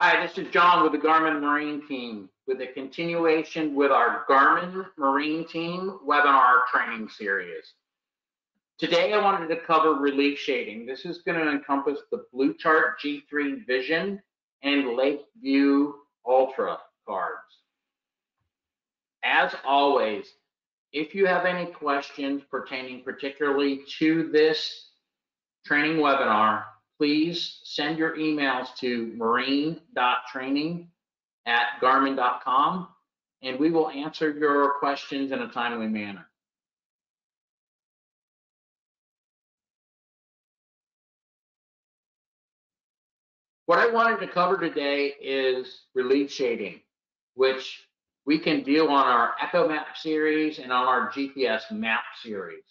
Hi, this is John with the Garmin Marine Team with a continuation with our Garmin Marine Team webinar training series. Today I wanted to cover relief shading. This is going to encompass the Blue Chart G3 Vision and Lakeview Ultra cards. As always, if you have any questions pertaining particularly to this training webinar, please send your emails to marine.training at garmin.com and we will answer your questions in a timely manner. What I wanted to cover today is relief shading, which we can do on our Echo Map series and on our GPS map series.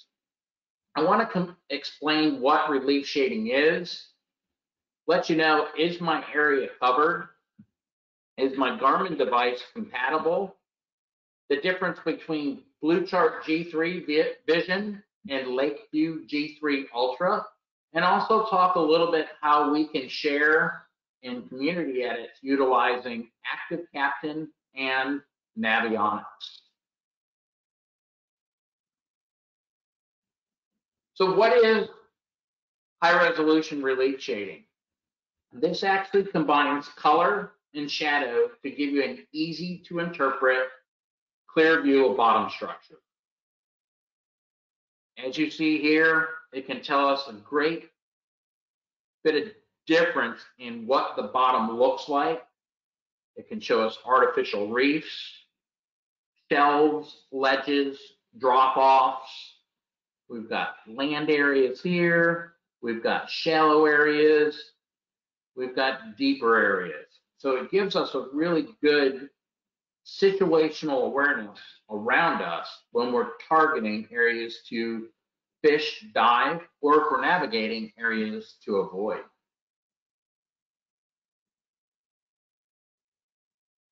I want to explain what relief shading is, let you know, is my area covered? Is my Garmin device compatible? The difference between Blue Chart G3 Vision and Lakeview G3 Ultra, and also talk a little bit how we can share in community edits utilizing Active Captain and Navionics. So what is high resolution relief shading? This actually combines color and shadow to give you an easy to interpret, clear view of bottom structure. As you see here, it can tell us a great bit of difference in what the bottom looks like. It can show us artificial reefs, shelves, ledges, drop-offs. We've got land areas here. We've got shallow areas we've got deeper areas. So it gives us a really good situational awareness around us when we're targeting areas to fish, dive, or if we're navigating areas to avoid.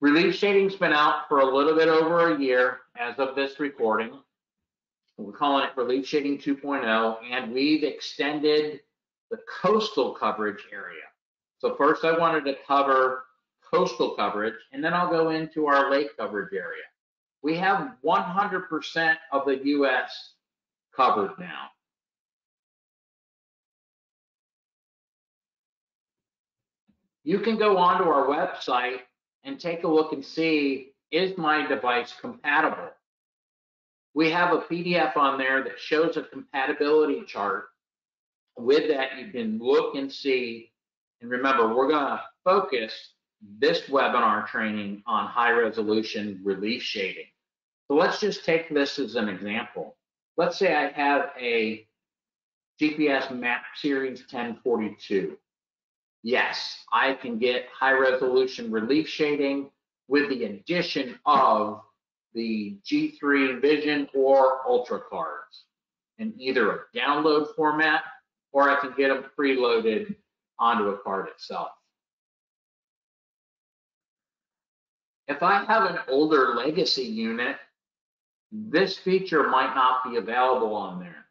Relief shading's been out for a little bit over a year as of this recording. We're calling it Relief Shading 2.0, and we've extended the coastal coverage area. So first I wanted to cover coastal coverage, and then I'll go into our lake coverage area. We have 100% of the US covered now. You can go onto our website and take a look and see, is my device compatible? We have a PDF on there that shows a compatibility chart. With that, you can look and see and remember, we're going to focus this webinar training on high resolution relief shading. So let's just take this as an example. Let's say I have a GPS map series 1042. Yes, I can get high resolution relief shading with the addition of the G3 Vision or Ultra cards in either a download format or I can get them preloaded onto a card itself. If I have an older legacy unit, this feature might not be available on there.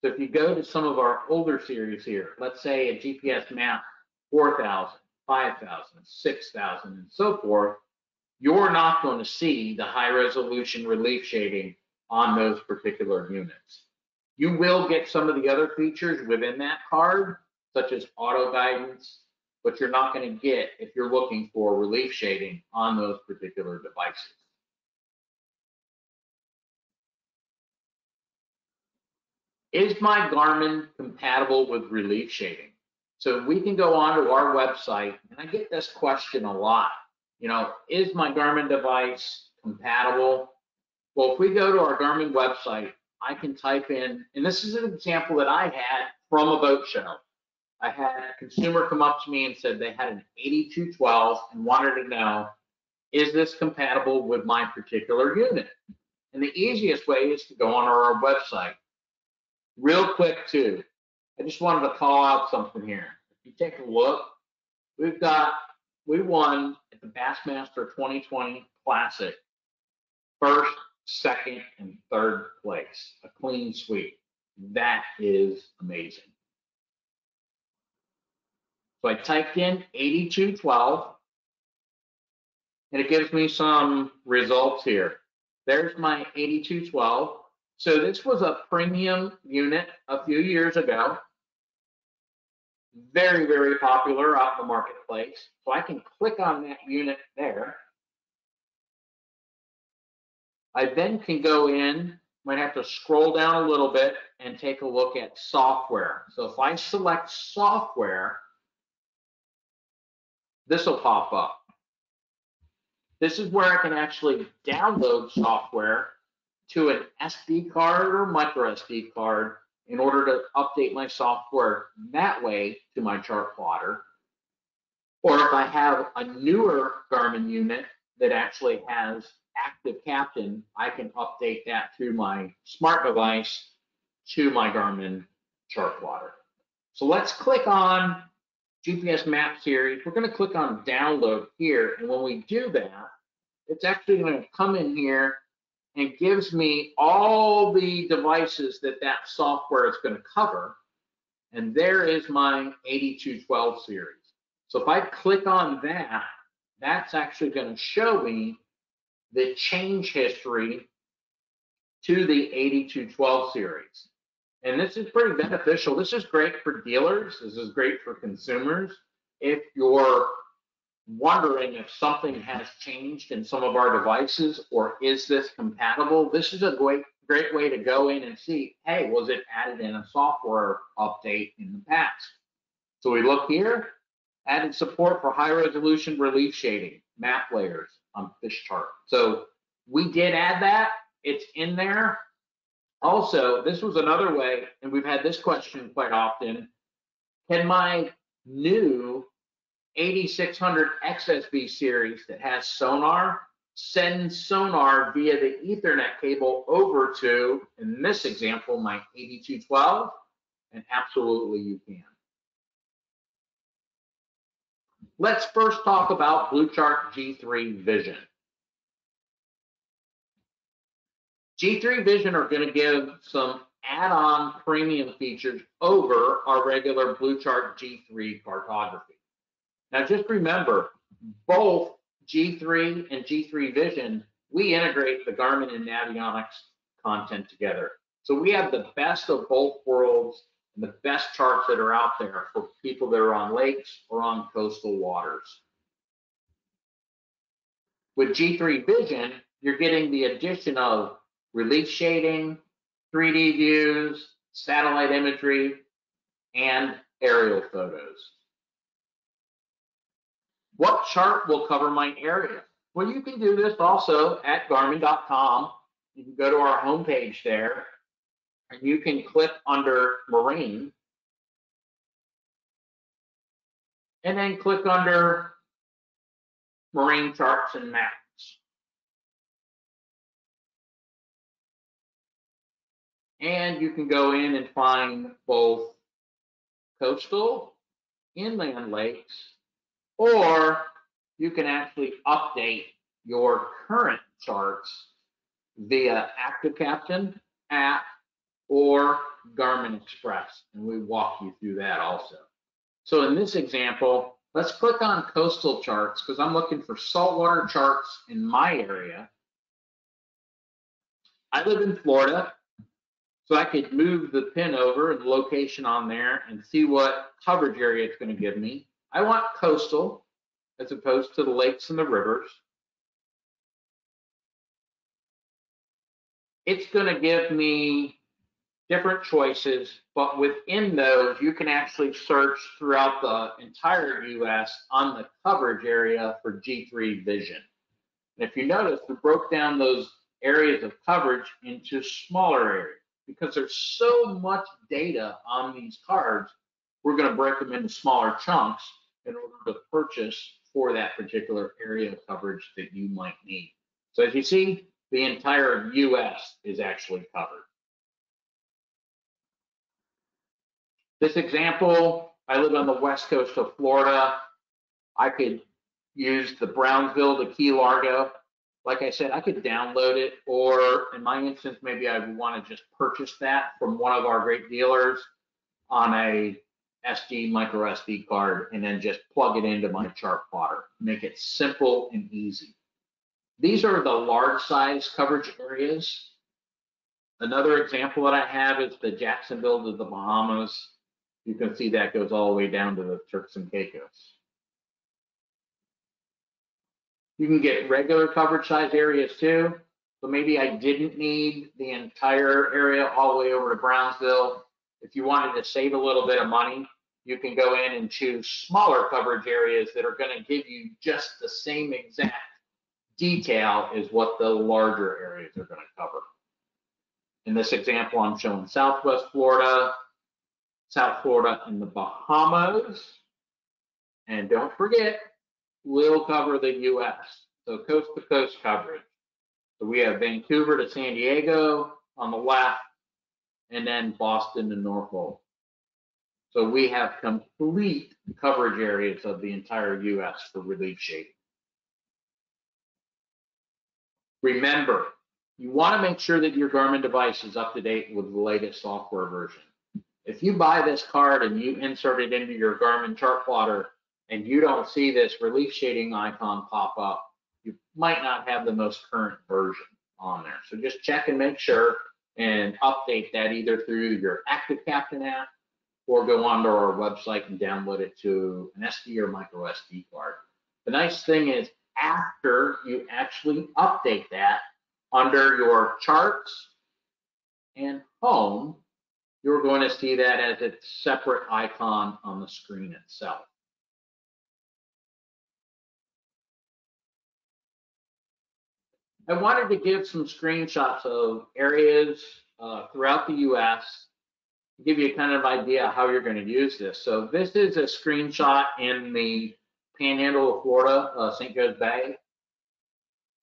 So if you go to some of our older series here, let's say a GPS map 4000, 5000, 6000, and so forth, you're not going to see the high resolution relief shading on those particular units. You will get some of the other features within that card, such as auto guidance, but you're not going to get if you're looking for relief shading on those particular devices. Is my Garmin compatible with relief shading? So we can go onto our website, and I get this question a lot. You know, is my Garmin device compatible? Well, if we go to our Garmin website, I can type in, and this is an example that I had from a boat show. I had a consumer come up to me and said they had an 8212 and wanted to know, is this compatible with my particular unit? And the easiest way is to go on our website. Real quick too, I just wanted to call out something here. If you take a look, we've got, we won at the Bassmaster 2020 Classic, first, second, and third place, a clean sweep. That is amazing. So I typed in 8212 and it gives me some results here. There's my 8212. So this was a premium unit a few years ago. Very, very popular out in the marketplace. So I can click on that unit there. I then can go in, might have to scroll down a little bit and take a look at software. So if I select software, this will pop up. This is where I can actually download software to an SD card or micro SD card in order to update my software that way to my chart plotter. Or if I have a newer Garmin unit that actually has active captain, I can update that to my smart device to my Garmin chart plotter. So let's click on GPS map series. We're going to click on download here. And when we do that, it's actually going to come in here and gives me all the devices that that software is going to cover. And there is my 8212 series. So if I click on that, that's actually going to show me the change history to the 8212 series. And this is pretty beneficial. This is great for dealers. This is great for consumers. If you're wondering if something has changed in some of our devices or is this compatible, this is a great, great way to go in and see, hey, was it added in a software update in the past? So we look here, added support for high resolution relief shading, map layers on fish chart. So we did add that, it's in there. Also, this was another way, and we've had this question quite often. Can my new 8600 XSV series that has sonar send sonar via the Ethernet cable over to, in this example, my 8212? And absolutely you can. Let's first talk about BlueChart G3 Vision. G3 Vision are going to give some add-on premium features over our regular BlueChart G3 cartography. Now just remember, both G3 and G3 Vision, we integrate the Garmin and Navionics content together. So we have the best of both worlds and the best charts that are out there for people that are on lakes or on coastal waters. With G3 Vision, you're getting the addition of relief shading, 3D views, satellite imagery, and aerial photos. What chart will cover my area? Well, you can do this also at garmin.com. You can go to our homepage there and you can click under marine and then click under marine charts and maps. And you can go in and find both coastal, inland lakes, or you can actually update your current charts via Active Captain app or Garmin Express. And we walk you through that also. So in this example, let's click on coastal charts because I'm looking for saltwater charts in my area. I live in Florida, so I could move the pin over and the location on there and see what coverage area it's going to give me. I want coastal as opposed to the lakes and the rivers. It's going to give me different choices, but within those, you can actually search throughout the entire US on the coverage area for G3 Vision. And if you notice, we broke down those areas of coverage into smaller areas because there's so much data on these cards, we're going to break them into smaller chunks in order to purchase for that particular area of coverage that you might need. So as you see, the entire US is actually covered. This example, I live on the west coast of Florida. I could use the Brownsville to Key Largo. Like I said, I could download it, or in my instance, maybe I would want to just purchase that from one of our great dealers on a SD micro SD card and then just plug it into my chart plotter. Make it simple and easy. These are the large size coverage areas. Another example that I have is the Jacksonville to the Bahamas. You can see that goes all the way down to the Turks and Caicos. You can get regular coverage size areas too. So maybe I didn't need the entire area all the way over to Brownsville. If you wanted to save a little bit of money, you can go in and choose smaller coverage areas that are going to give you just the same exact detail as what the larger areas are going to cover. In this example, I'm showing Southwest Florida, South Florida, and the Bahamas. And don't forget, we'll cover the US. So coast to coast coverage. So we have Vancouver to San Diego on the left, and then Boston to Norfolk. So we have complete coverage areas of the entire US for relief shading. Remember, you want to make sure that your Garmin device is up to date with the latest software version. If you buy this card and you insert it into your Garmin chart plotter and you don't see this relief shading icon pop up, you might not have the most current version on there. So just check and make sure and update that either through your Active Captain app or go onto our website and download it to an SD or micro SD card. The nice thing is after you actually update that under your charts and home, you're going to see that as a separate icon on the screen itself. I wanted to give some screenshots of areas uh, throughout the US to give you a kind of idea how you're going to use this. So this is a screenshot in the panhandle of Florida, uh, St. Joe's Bay.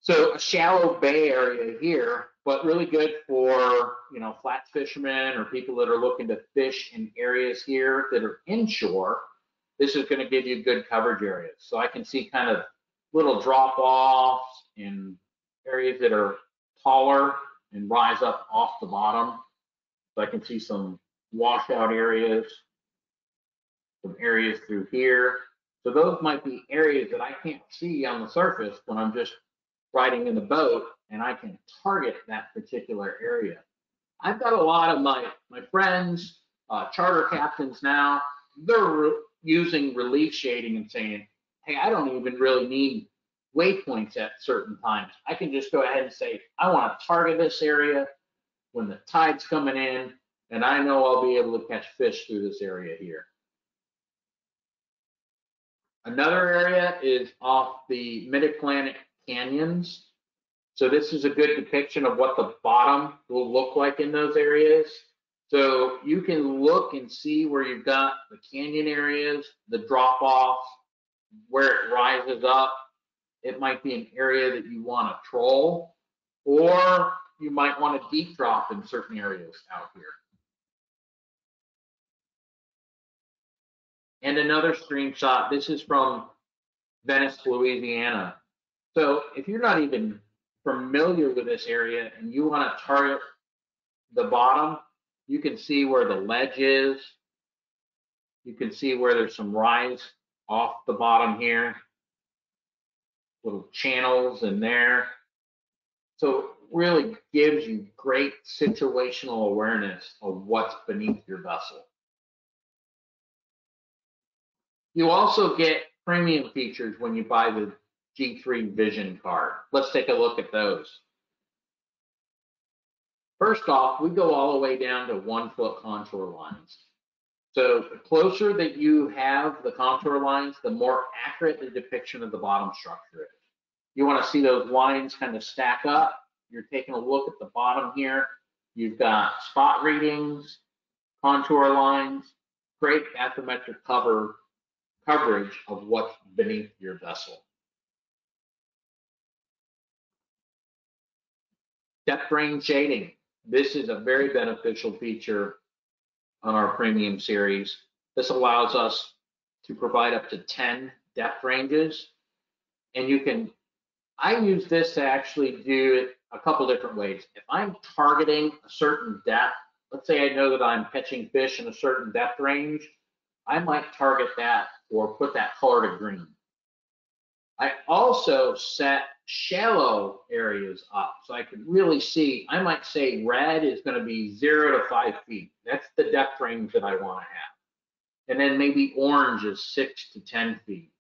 So a shallow bay area here, but really good for, you know, flats fishermen or people that are looking to fish in areas here that are inshore. This is going to give you good coverage areas. So I can see kind of little drop offs and areas that are taller and rise up off the bottom. So I can see some washout areas, some areas through here. So those might be areas that I can't see on the surface when I'm just riding in the boat and I can target that particular area. I've got a lot of my, my friends, uh, charter captains now, they're re using relief shading and saying, hey, I don't even really need waypoints at certain times. I can just go ahead and say, I want to target this area when the tide's coming in, and I know I'll be able to catch fish through this area here. Another area is off the Mid-Atlantic canyons. So this is a good depiction of what the bottom will look like in those areas. So you can look and see where you've got the canyon areas, the drop offs, where it rises up, it might be an area that you want to troll, or you might want to deep drop in certain areas out here. And another screenshot, this is from Venice, Louisiana. So if you're not even familiar with this area and you want to target the bottom, you can see where the ledge is. You can see where there's some rise off the bottom here little channels in there. So it really gives you great situational awareness of what's beneath your vessel. You also get premium features when you buy the G3 Vision card. Let's take a look at those. First off, we go all the way down to one foot contour lines. So the closer that you have the contour lines, the more accurate the depiction of the bottom structure is. You want to see those lines kind of stack up. You're taking a look at the bottom here. You've got spot readings, contour lines, great bathymetric cover coverage of what's beneath your vessel. Depth range shading. This is a very beneficial feature on our premium series. This allows us to provide up to 10 depth ranges and you can I use this to actually do it a couple different ways. If I'm targeting a certain depth, let's say I know that I'm catching fish in a certain depth range, I might target that or put that color to green. I also set shallow areas up so I could really see. I might say red is going to be zero to five feet. That's the depth range that I want to have. And then maybe orange is six to 10 feet.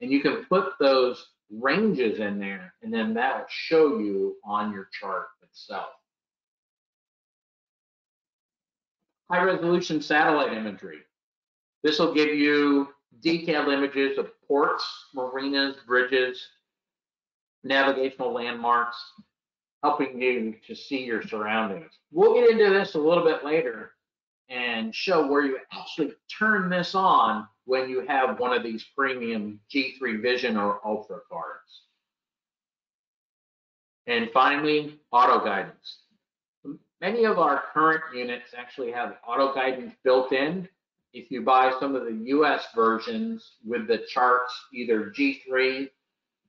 And you can put those ranges in there, and then that will show you on your chart itself. High resolution satellite imagery. This will give you detailed images of ports, marinas, bridges, navigational landmarks, helping you to see your surroundings. We'll get into this a little bit later and show where you actually turn this on when you have one of these premium G3 Vision or Ultra cards. And finally, auto guidance. Many of our current units actually have auto guidance built in. If you buy some of the US versions with the charts, either G3,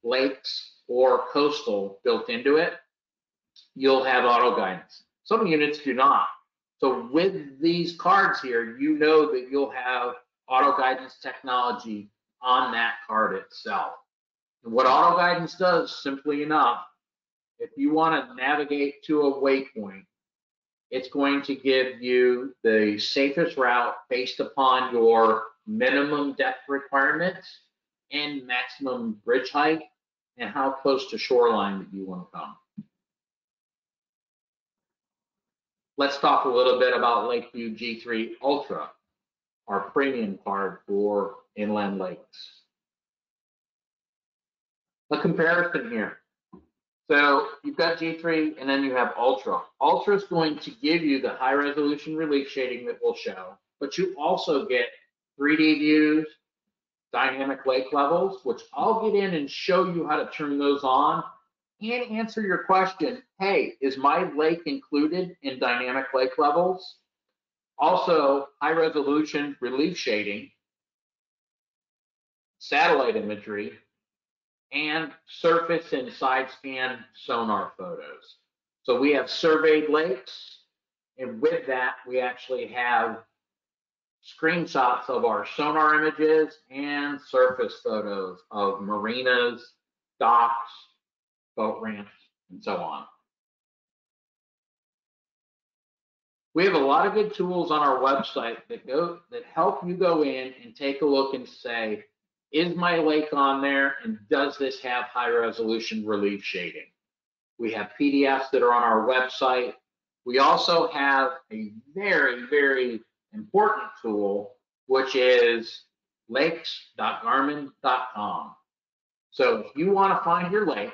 Lakes, or Coastal built into it, you'll have auto guidance. Some units do not. So with these cards here, you know that you'll have auto guidance technology on that card itself. And what auto guidance does, simply enough, if you want to navigate to a waypoint, it's going to give you the safest route based upon your minimum depth requirements and maximum bridge height and how close to shoreline that you want to come. Let's talk a little bit about Lakeview G3 Ultra, our premium card for inland lakes. A comparison here. So you've got G3 and then you have Ultra. Ultra is going to give you the high resolution relief shading that we'll show, but you also get 3D views, dynamic lake levels, which I'll get in and show you how to turn those on and answer your question, hey, is my lake included in dynamic lake levels? Also, high resolution relief shading, satellite imagery, and surface and side scan sonar photos. So we have surveyed lakes, and with that, we actually have screenshots of our sonar images and surface photos of marinas, docks, boat ramps, and so on. We have a lot of good tools on our website that go that help you go in and take a look and say, is my lake on there and does this have high resolution relief shading? We have PDFs that are on our website. We also have a very, very important tool, which is lakes.garmin.com. So if you want to find your lake,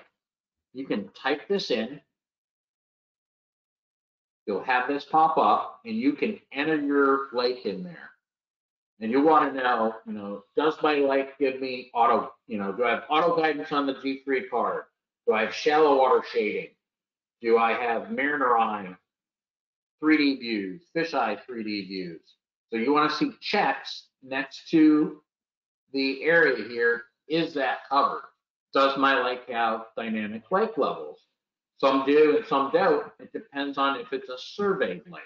you can type this in. You'll have this pop up and you can enter your lake in there. And you want to know, you know, does my lake give me auto, you know, do I have auto guidance on the G3 card? Do I have shallow water shading? Do I have Mariner Eye 3D views, fisheye 3D views? So you want to see checks next to the area here. Is that covered? Does my lake have dynamic lake levels? Some do and some don't. It depends on if it's a surveyed lake.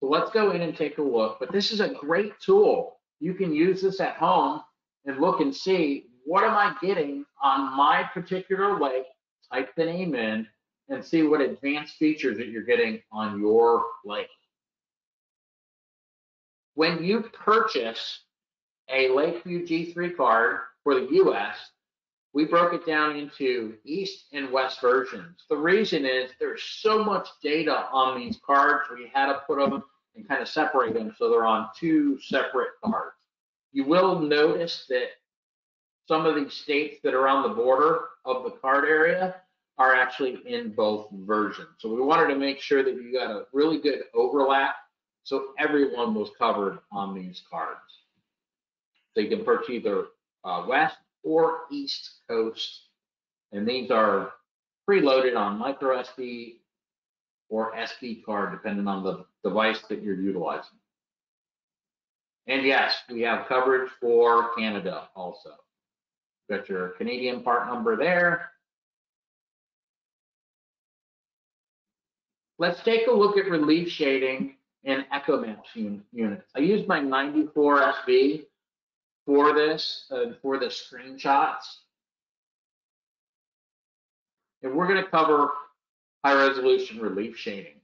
So let's go in and take a look. But this is a great tool. You can use this at home and look and see what am I getting on my particular lake, type the name in, and see what advanced features that you're getting on your lake. When you purchase a Lakeview G3 card for the US, we broke it down into East and West versions. The reason is there's so much data on these cards, we had to put them and kind of separate them so they're on two separate cards. You will notice that some of these states that are on the border of the card area are actually in both versions. So we wanted to make sure that you got a really good overlap so everyone was covered on these cards. So you can purchase either uh, West or East Coast. And these are preloaded on micro SD or SD card, depending on the device that you're utilizing. And yes, we have coverage for Canada also. Got your Canadian part number there. Let's take a look at relief shading and EchoMaps un units. I used my 94 SV for this, uh, for the screenshots. And we're gonna cover high resolution relief shading.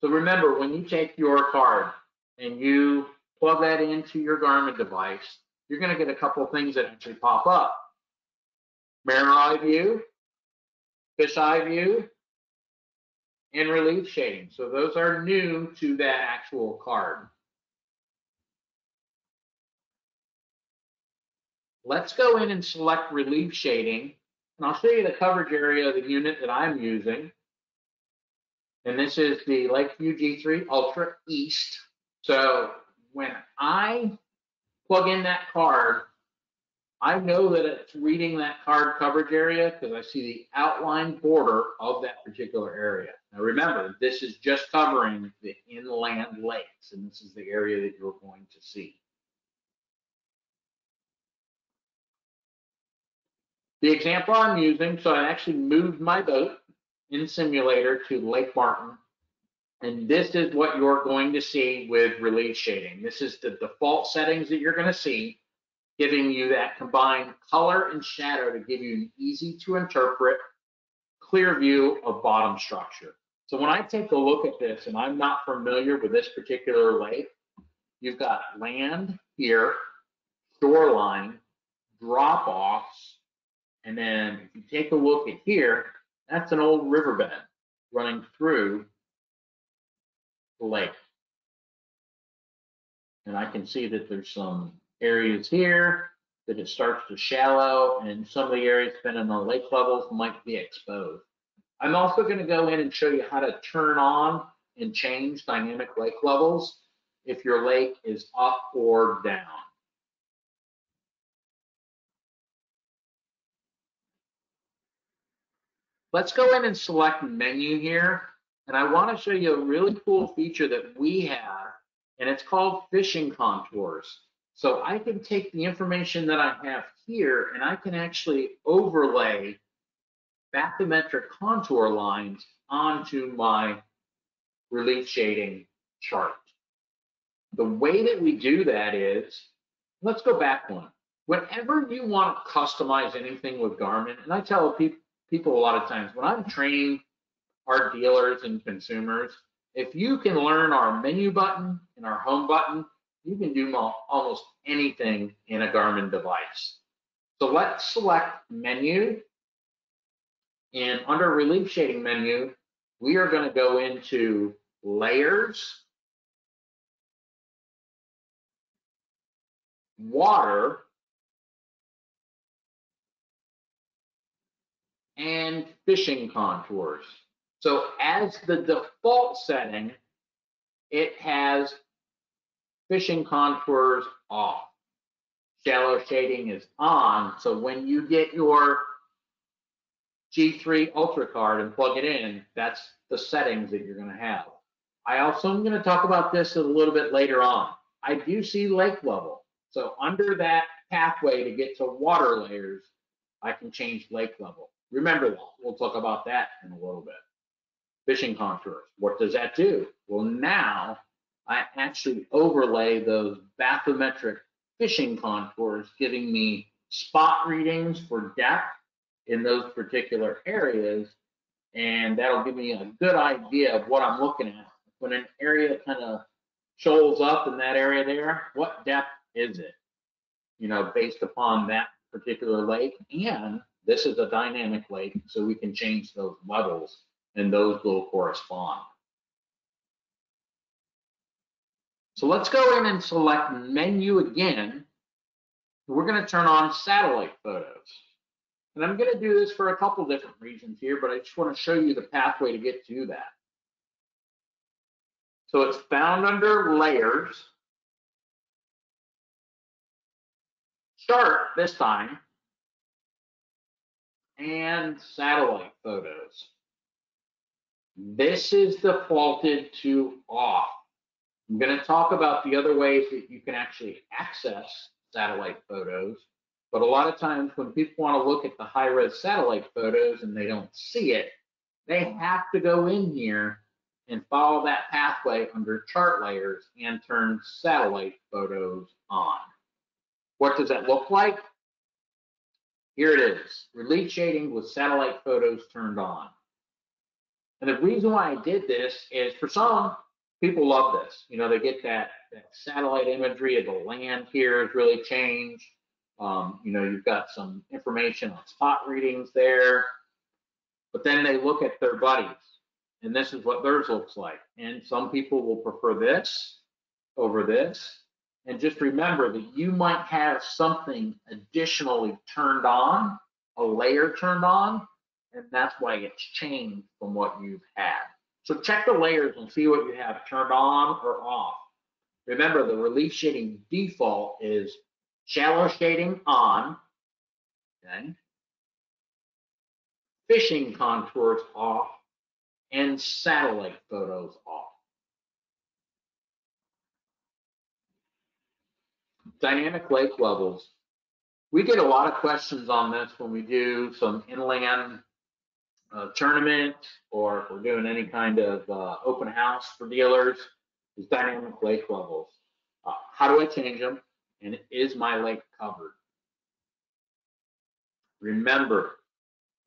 So remember, when you take your card and you plug that into your Garmin device, you're gonna get a couple things that actually pop up. Mariner eye view, fish eye view, and relief shading. So those are new to that actual card. Let's go in and select relief shading. And I'll show you the coverage area of the unit that I'm using. And this is the Lakeview G3 Ultra East. So when I plug in that card, I know that it's reading that card coverage area because I see the outline border of that particular area. Now remember, this is just covering the inland lakes, and this is the area that you're going to see. The example I'm using, so I actually moved my boat in simulator to Lake Martin. And this is what you're going to see with relief shading. This is the default settings that you're going to see, giving you that combined color and shadow to give you an easy to interpret, clear view of bottom structure. So when I take a look at this and I'm not familiar with this particular lake, you've got land here, shoreline, drop offs, and then if you take a look at here, that's an old riverbed running through the lake. And I can see that there's some areas here that it starts to shallow and some of the areas depending on the lake levels might be exposed. I'm also going to go in and show you how to turn on and change dynamic lake levels if your lake is up or down. Let's go in and select menu here. And I want to show you a really cool feature that we have, and it's called fishing contours. So I can take the information that I have here and I can actually overlay bathymetric contour lines onto my relief shading chart. The way that we do that is, let's go back one. Whenever you want to customize anything with Garmin, and I tell people, a lot of times when I'm training our dealers and consumers, if you can learn our menu button and our home button, you can do almost anything in a Garmin device. So let's select menu and under relief shading menu, we are going to go into layers, water, and fishing contours. So as the default setting, it has fishing contours off. Shallow shading is on. So when you get your G3 Ultra card and plug it in, that's the settings that you're going to have. I also am going to talk about this a little bit later on. I do see lake level. So under that pathway to get to water layers, I can change lake level. Remember that. We'll talk about that in a little bit. Fishing contours. What does that do? Well, now I actually overlay those bathymetric fishing contours, giving me spot readings for depth in those particular areas. And that'll give me a good idea of what I'm looking at. When an area kind of shoals up in that area there, what depth is it? You know, based upon that particular lake and this is a dynamic lake, so we can change those levels and those will correspond. So let's go in and select menu again. We're going to turn on satellite photos. And I'm going to do this for a couple different reasons here, but I just want to show you the pathway to get to that. So it's found under layers, chart this time, and satellite photos. This is defaulted to off. I'm going to talk about the other ways that you can actually access satellite photos, but a lot of times when people want to look at the high-res satellite photos and they don't see it, they have to go in here and follow that pathway under chart layers and turn satellite photos on. What does that look like? Here it is, relief shading with satellite photos turned on. And the reason why I did this is for some, people love this. You know, they get that, that satellite imagery of the land here has really changed. Um, you know, you've got some information on spot readings there, but then they look at their buddies and this is what theirs looks like. And some people will prefer this over this. And just remember that you might have something additionally turned on, a layer turned on, and that's why it's changed from what you've had. So check the layers and see what you have turned on or off. Remember the relief shading default is shallow shading on, okay? Fishing contours off, and satellite photos off. Dynamic lake levels. We get a lot of questions on this when we do some inland uh, tournament or if we're doing any kind of uh, open house for dealers is dynamic lake levels. Uh, how do I change them? And is my lake covered? Remember,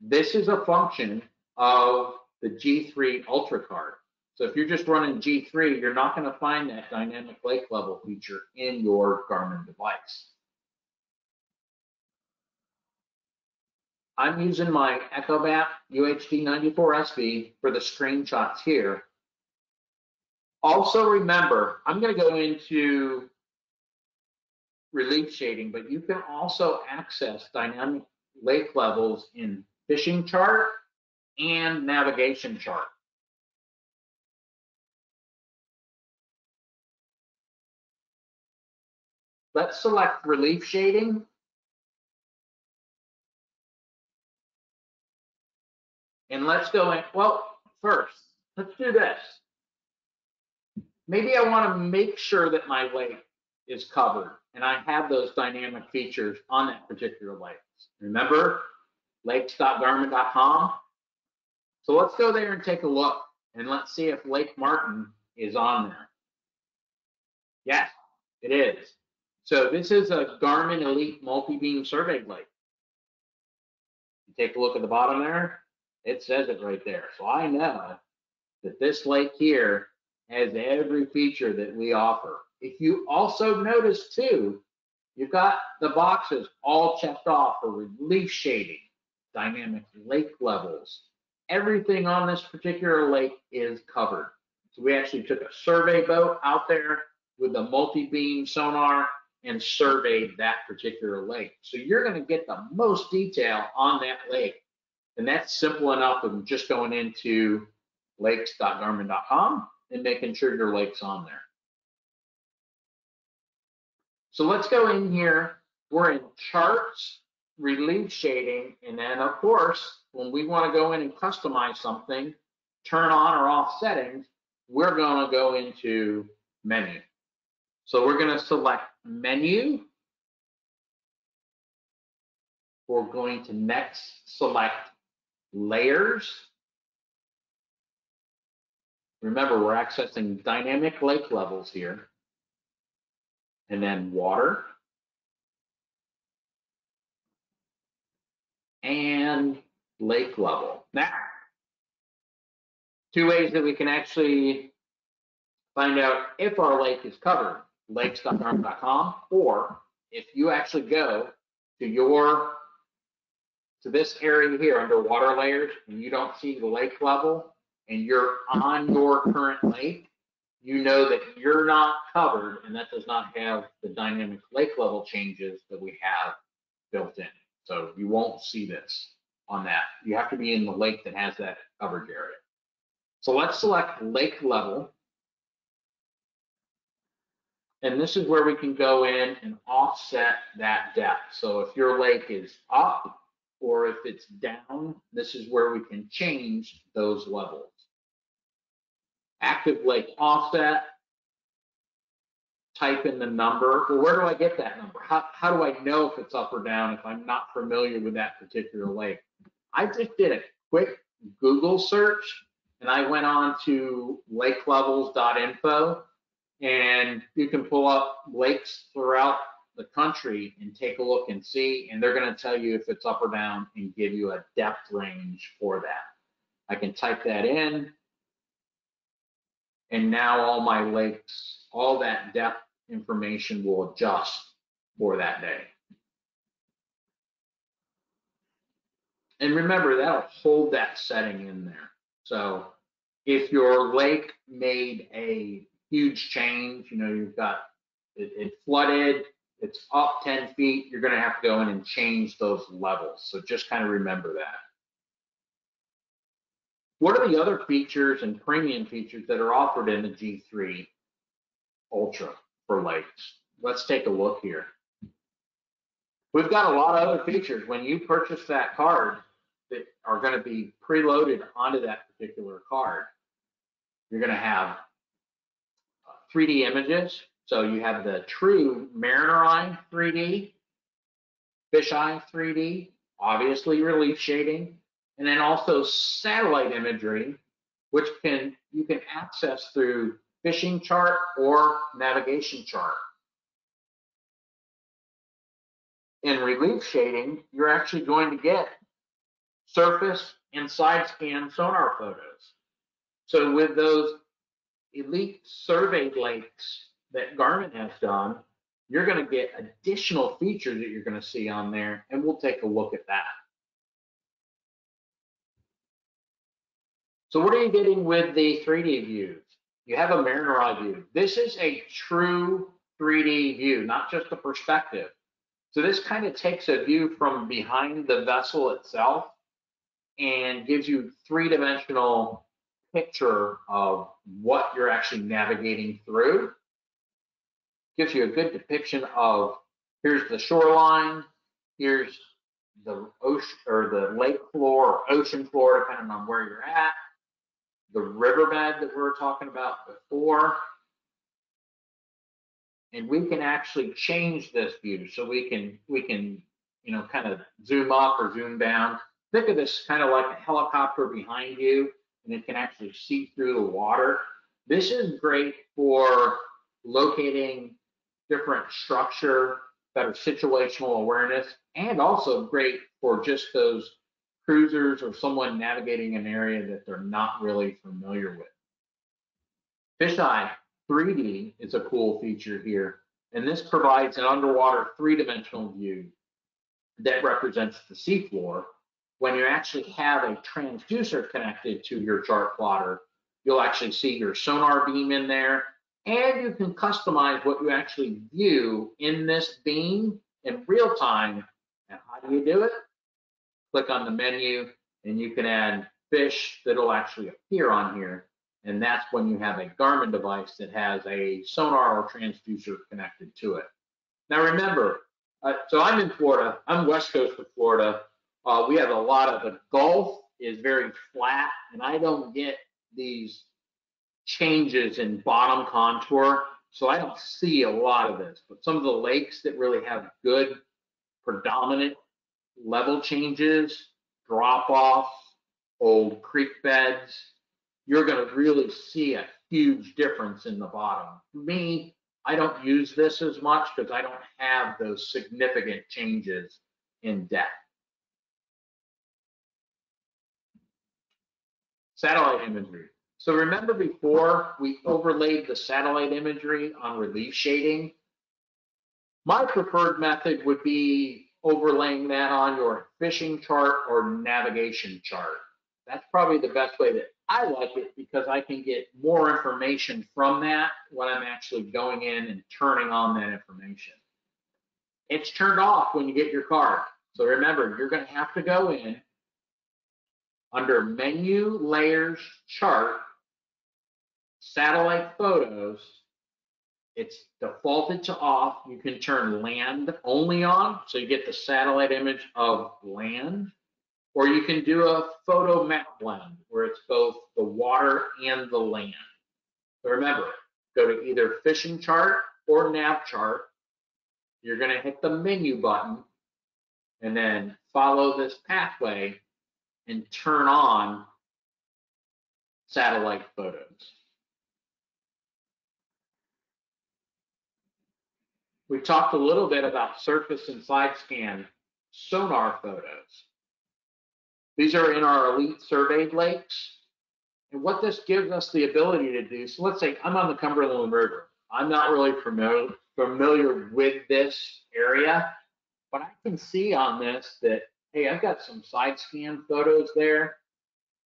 this is a function of the G3 Ultra card. So if you're just running G3, you're not going to find that dynamic lake level feature in your Garmin device. I'm using my EchoMap UHD 94SV for the screenshots here. Also remember, I'm going to go into relief shading, but you can also access dynamic lake levels in fishing chart and navigation chart. Let's select relief shading. And let's go in, well, first, let's do this. Maybe I want to make sure that my lake is covered and I have those dynamic features on that particular lake. Remember, lakes.garmin.com so let's go there and take a look and let's see if Lake Martin is on there. Yes, it is. So this is a Garmin Elite multi-beam survey. You take a look at the bottom there, it says it right there. So I know that this lake here has every feature that we offer. If you also notice too, you've got the boxes all checked off for relief shading, dynamic lake levels, everything on this particular lake is covered. So we actually took a survey boat out there with a multi-beam sonar and surveyed that particular lake. So you're going to get the most detail on that lake. And that's simple enough of just going into lakes.garmin.com and making sure your lake's on there. So let's go in here. We're in charts, relief shading, and then of course, when we want to go in and customize something, turn on or off settings, we're going to go into menu. So we're going to select menu. We're going to next select layers. Remember, we're accessing dynamic lake levels here. And then water. And lake level. Now, two ways that we can actually find out if our lake is covered, lakes.garmin.com, or if you actually go to your to this area here under water layers and you don't see the lake level and you're on your current lake, you know that you're not covered and that does not have the dynamic lake level changes that we have built in. So you won't see this on that. You have to be in the lake that has that coverage area. So let's select lake level. And this is where we can go in and offset that depth. So if your lake is up or if it's down, this is where we can change those levels. Active lake offset, type in the number. Well, where do I get that number? How, how do I know if it's up or down if I'm not familiar with that particular lake? I just did a quick Google search and I went on to lakelevels.info and you can pull up lakes throughout the country and take a look and see, and they're gonna tell you if it's up or down and give you a depth range for that. I can type that in. And now all my lakes, all that depth information will adjust for that day. And remember, that'll hold that setting in there. So if your lake made a huge change, you know, you've got, it, it flooded, it's up 10 feet, you're gonna have to go in and change those levels. So just kind of remember that. What are the other features and premium features that are offered in the G3 Ultra for lakes? Let's take a look here. We've got a lot of other features. When you purchase that card, that are going to be preloaded onto that particular card. You're going to have 3D uh, images. So you have the true Mariner Eye 3D, Fisheye 3D, obviously relief shading, and then also satellite imagery, which can you can access through fishing chart or navigation chart. In relief shading, you're actually going to get surface and side scan sonar photos. So with those elite surveyed lakes that Garmin has done, you're going to get additional features that you're going to see on there, and we'll take a look at that. So what are you getting with the 3D views? You have a Mariner Eye view. This is a true 3D view, not just a perspective. So this kind of takes a view from behind the vessel itself and gives you three-dimensional picture of what you're actually navigating through. Gives you a good depiction of here's the shoreline, here's the ocean or the lake floor or ocean floor, depending on where you're at, the riverbed that we were talking about before. And we can actually change this view so we can we can you know kind of zoom up or zoom down think of this kind of like a helicopter behind you and it can actually see through the water. This is great for locating different structure, better situational awareness, and also great for just those cruisers or someone navigating an area that they're not really familiar with. Fisheye 3D is a cool feature here, and this provides an underwater three-dimensional view that represents the seafloor when you actually have a transducer connected to your chart plotter, you'll actually see your sonar beam in there, and you can customize what you actually view in this beam in real time. And how do you do it? Click on the menu, and you can add fish that'll actually appear on here. And that's when you have a Garmin device that has a sonar or transducer connected to it. Now remember, uh, so I'm in Florida, I'm west coast of Florida. Uh, we have a lot of the Gulf is very flat, and I don't get these changes in bottom contour, so I don't see a lot of this. But some of the lakes that really have good predominant level changes, drop off, old creek beds, you're going to really see a huge difference in the bottom. Me, I don't use this as much because I don't have those significant changes in depth. satellite imagery. So remember before we overlaid the satellite imagery on relief shading? My preferred method would be overlaying that on your fishing chart or navigation chart. That's probably the best way that I like it because I can get more information from that when I'm actually going in and turning on that information. It's turned off when you get your card. So remember, you're going to have to go in under menu layers chart, satellite photos, it's defaulted to off. You can turn land only on, so you get the satellite image of land, or you can do a photo map blend where it's both the water and the land. So remember, go to either fishing chart or nav chart. You're going to hit the menu button and then follow this pathway and turn on satellite photos. We talked a little bit about surface and side scan sonar photos. These are in our elite surveyed lakes. And what this gives us the ability to do, so let's say I'm on the Cumberland River. I'm not really familiar, familiar with this area, but I can see on this that, hey, I've got some side scan photos there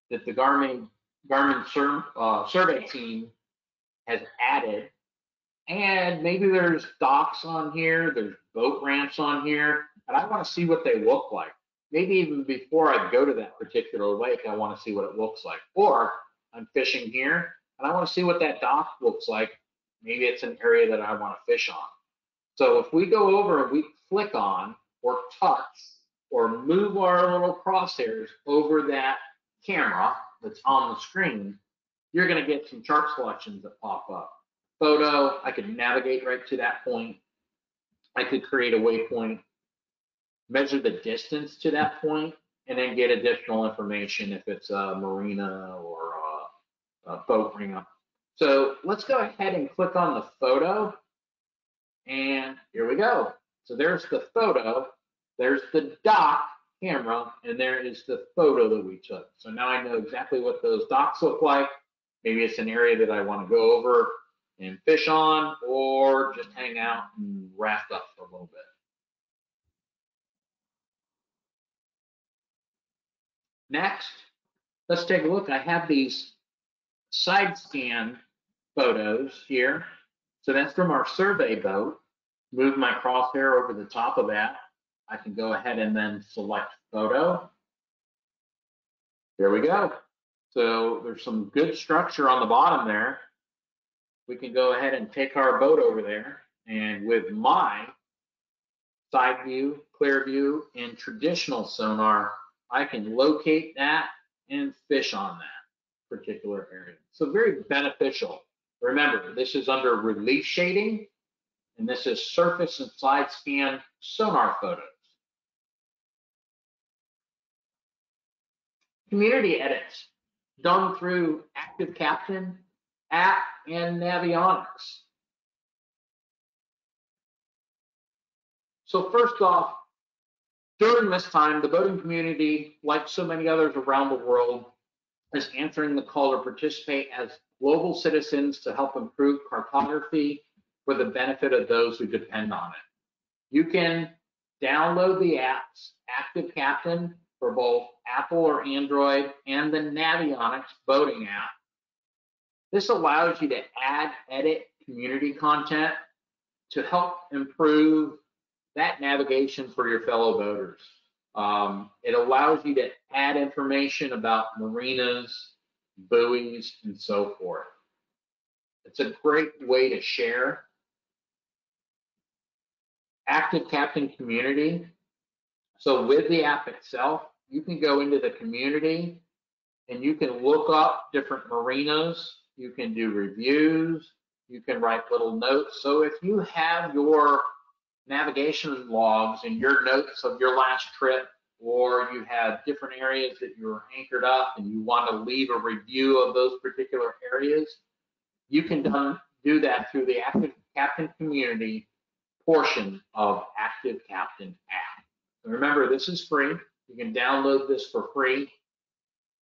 that the Garmin, Garmin sur, uh, survey team has added. And maybe there's docks on here, there's boat ramps on here, and I want to see what they look like. Maybe even before I go to that particular lake, I want to see what it looks like. Or I'm fishing here and I want to see what that dock looks like. Maybe it's an area that I want to fish on. So if we go over and we click on or touch or move our little crosshairs over that camera that's on the screen, you're going to get some chart selections that pop up. Photo, I could navigate right to that point. I could create a waypoint, measure the distance to that point, and then get additional information if it's a marina or a, a boat ramp. So let's go ahead and click on the photo. And here we go. So there's the photo, there's the dock camera, and there is the photo that we took. So now I know exactly what those docks look like. Maybe it's an area that I want to go over and fish on, or just hang out and raft up for a little bit. Next, let's take a look. I have these side scan photos here. So that's from our survey boat. Move my crosshair over the top of that. I can go ahead and then select photo. There we go. So there's some good structure on the bottom there. We can go ahead and take our boat over there and with my side view, clear view, and traditional sonar, I can locate that and fish on that particular area. So very beneficial. Remember, this is under relief shading, and this is surface and side scan sonar photos. Community edits done through Active Captain app and Navionics. So first off, during this time, the boating community, like so many others around the world, is answering the call to participate as global citizens to help improve cartography for the benefit of those who depend on it. You can download the apps Active Captain for both Apple or Android and the Navionics boating app. This allows you to add, edit community content to help improve that navigation for your fellow boaters. Um, it allows you to add information about marinas, buoys, and so forth. It's a great way to share. Active Captain Community. So with the app itself, you can go into the community and you can look up different marinas. You can do reviews. You can write little notes. So if you have your navigation logs and your notes of your last trip, or you have different areas that you're anchored up and you want to leave a review of those particular areas, you can do that through the Active Captain community portion of Active Captain app. Remember, this is free. You can download this for free.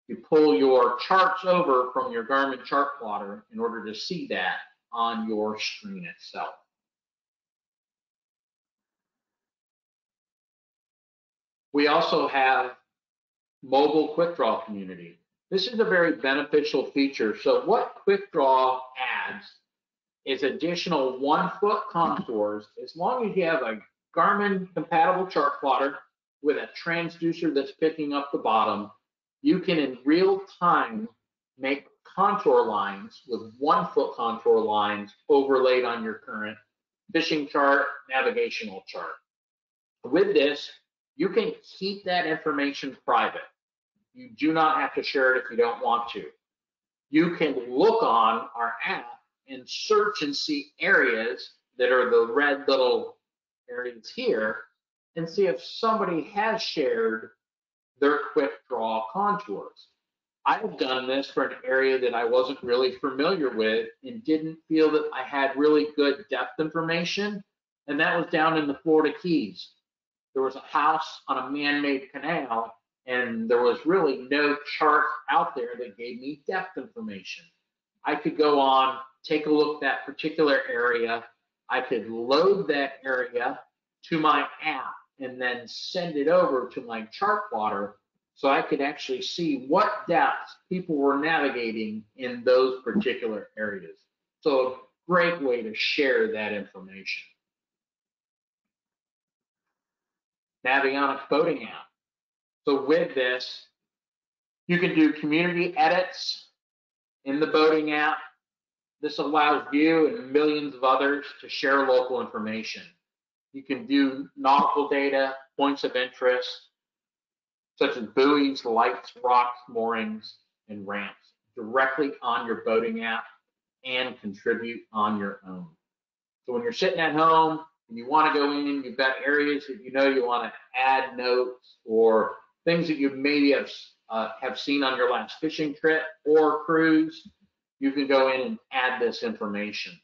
You pull your charts over from your Garmin chart plotter in order to see that on your screen itself. We also have mobile quick draw community. This is a very beneficial feature. So what quick draw adds is additional one foot contours as long as you have a Garmin compatible chart plotter with a transducer that's picking up the bottom, you can in real time make contour lines with one foot contour lines overlaid on your current fishing chart, navigational chart. With this, you can keep that information private. You do not have to share it if you don't want to. You can look on our app and search and see areas that are the red little areas here and see if somebody has shared their quick draw contours. I've done this for an area that I wasn't really familiar with and didn't feel that I had really good depth information. and that was down in the Florida Keys. There was a house on a man-made canal, and there was really no chart out there that gave me depth information. I could go on, take a look at that particular area. I could load that area to my app and then send it over to my chart plotter so I could actually see what depths people were navigating in those particular areas. So a great way to share that information. Navionics boating app. So with this, you can do community edits in the boating app. This allows you and millions of others to share local information. You can do nautical data, points of interest, such as buoys, lights, rocks, moorings, and ramps directly on your boating app and contribute on your own. So when you're sitting at home and you want to go in, you've got areas that you know you want to add notes or things that you maybe have uh, have seen on your last fishing trip or cruise, you can go in and add this information.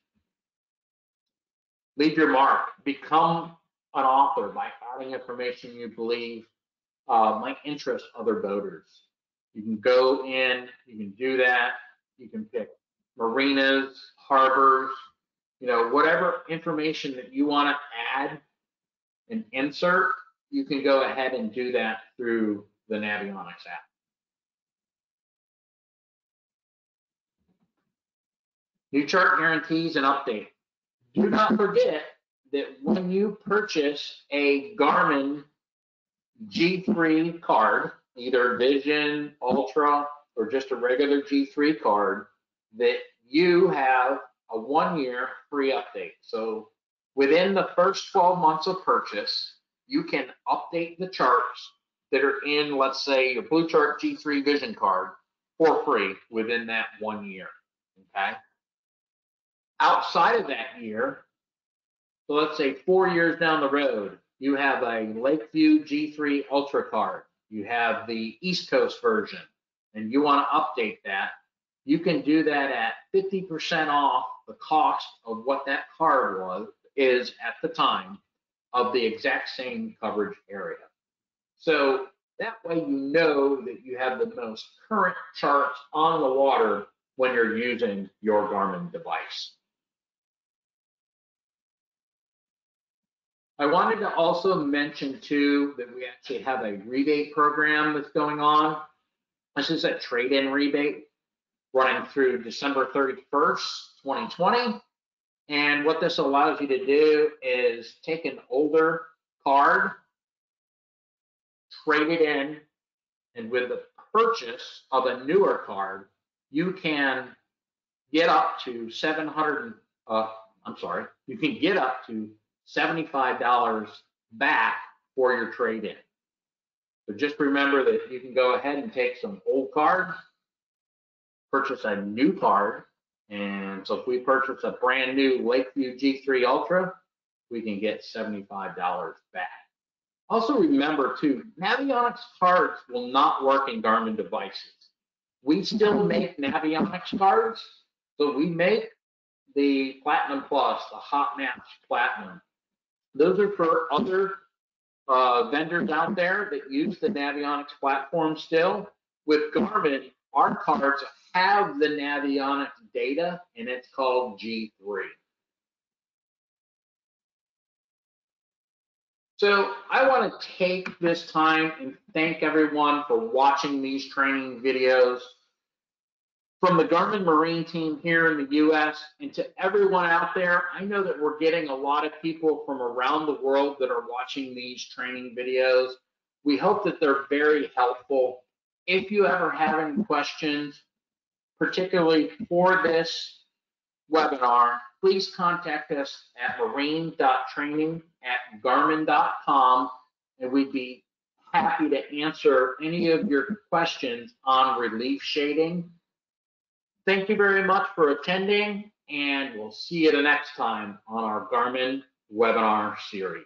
Leave your mark. Become an author by adding information you believe uh, might interest other boaters. You can go in, you can do that. You can pick marinas, harbors, you know, whatever information that you want to add and insert, you can go ahead and do that through the Navionics app. New chart guarantees and update. Do not forget that when you purchase a Garmin G3 card, either Vision, Ultra, or just a regular G3 card, that you have a one year free update. So within the first 12 months of purchase, you can update the charts that are in, let's say, your Blue Chart G3 Vision card for free within that one year. Okay. Outside of that year, so let's say four years down the road, you have a LakeVü G3 Ultra card. You have the East Coast version, and you want to update that. You can do that at 50% off the cost of what that card was is at the time of the exact same coverage area. So that way you know that you have the most current charts on the water when you're using your Garmin device. I wanted to also mention too that we actually have a rebate program that's going on. This is a trade-in rebate running through December 31st, 2020. And what this allows you to do is take an older card, trade it in, and with the purchase of a newer card, you can get up to 700, uh, I'm sorry, you can get up to $75 back for your trade in. So just remember that you can go ahead and take some old cards, purchase a new card. And so if we purchase a brand new LakeVü G3 Ultra, we can get $75 back. Also remember too, Navionics cards will not work in Garmin devices. We still make Navionics cards, so we make the Platinum Plus, the HotMaps Platinum, those are for other uh, vendors out there that use the Navionics platform still. With Garmin, our cards have the Navionics data and it's called G3. So I want to take this time and thank everyone for watching these training videos from the Garmin Marine team here in the US and to everyone out there, I know that we're getting a lot of people from around the world that are watching these training videos. We hope that they're very helpful. If you ever have any questions, particularly for this webinar, please contact us at marine.training at garmin.com and we'd be happy to answer any of your questions on relief shading Thank you very much for attending, and we'll see you the next time on our Garmin webinar series.